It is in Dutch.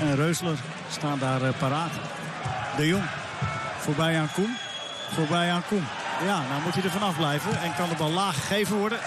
en Reusler staan daar eh, paraat. De Jong voorbij aan Koen. Voorbij aan Koen. Ja, nou moet hij er vanaf blijven. En kan de bal laag gegeven worden.